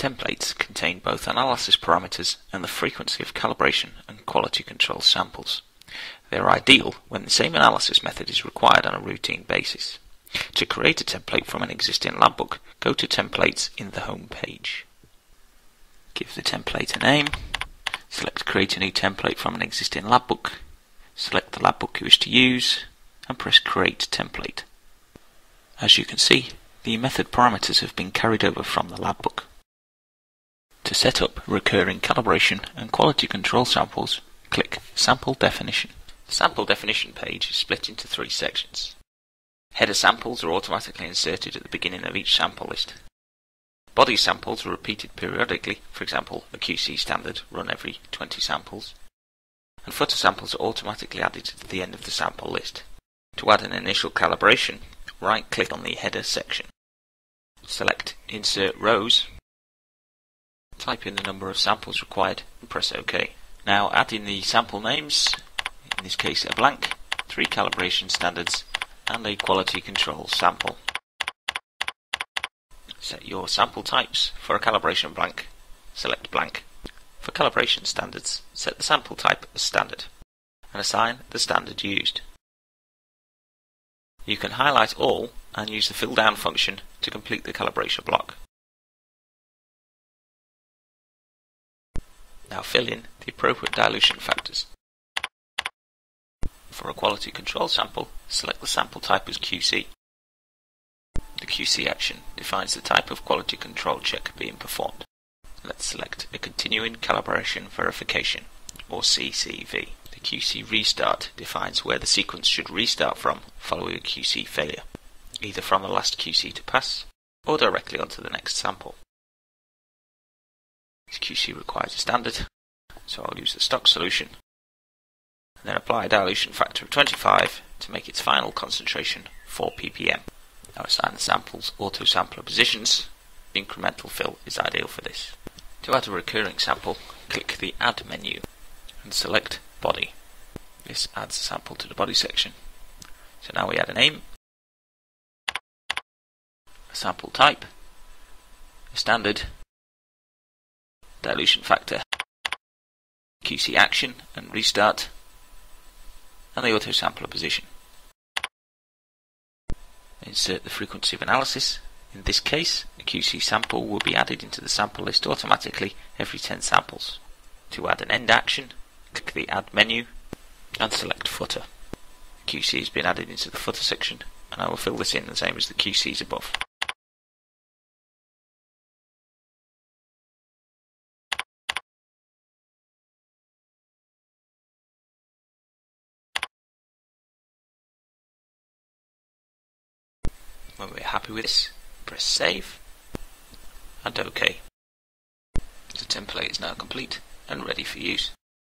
Templates contain both analysis parameters and the frequency of calibration and quality control samples. They are ideal when the same analysis method is required on a routine basis. To create a template from an existing lab book, go to Templates in the home page. Give the template a name, select Create a new template from an existing lab book, select the lab book you wish to use, and press Create Template. As you can see, the method parameters have been carried over from the lab book. To set up recurring calibration and quality control samples, click Sample Definition. The sample definition page is split into three sections. Header samples are automatically inserted at the beginning of each sample list. Body samples are repeated periodically, for example, a QC standard run every 20 samples. And footer samples are automatically added to the end of the sample list. To add an initial calibration, right-click on the header section. Select Insert Rows type in the number of samples required and press OK. Now add in the sample names, in this case a blank, three calibration standards and a quality control sample. Set your sample types for a calibration blank, select blank. For calibration standards, set the sample type as standard and assign the standard used. You can highlight all and use the fill down function to complete the calibration block. Now fill in the appropriate dilution factors. For a quality control sample, select the sample type as QC. The QC action defines the type of quality control check being performed. Let's select a continuing calibration verification, or CCV. The QC restart defines where the sequence should restart from following a QC failure, either from the last QC to pass, or directly onto the next sample. QC requires a standard, so I'll use the stock solution, and then apply a dilution factor of 25 to make its final concentration 4 ppm. Now assign the sample's auto-sampler positions. Incremental fill is ideal for this. To add a recurring sample, click the Add menu and select Body. This adds a sample to the body section. So now we add a name, a sample type, a standard, dilution factor, QC action and restart, and the auto sampler position. Insert the frequency of analysis. In this case, a QC sample will be added into the sample list automatically every 10 samples. To add an end action, click the Add menu and select Footer. QC has been added into the footer section and I will fill this in the same as the QCs above. When we're happy with this, press save and OK. The template is now complete and ready for use.